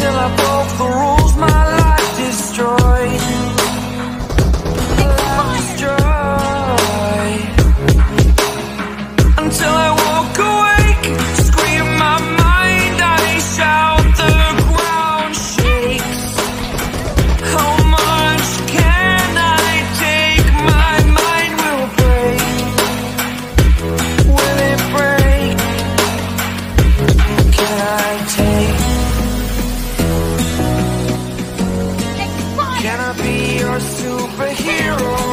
Until I broke the rules. My life destroyed. Until I woke awake Scream my mind I shout the ground shakes. How much can I take? My mind will break. Will it break? Can I superhero.